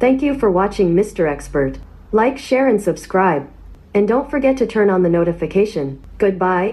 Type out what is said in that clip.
Thank you for watching Mr. Expert. Like, share, and subscribe. And don't forget to turn on the notification. Goodbye.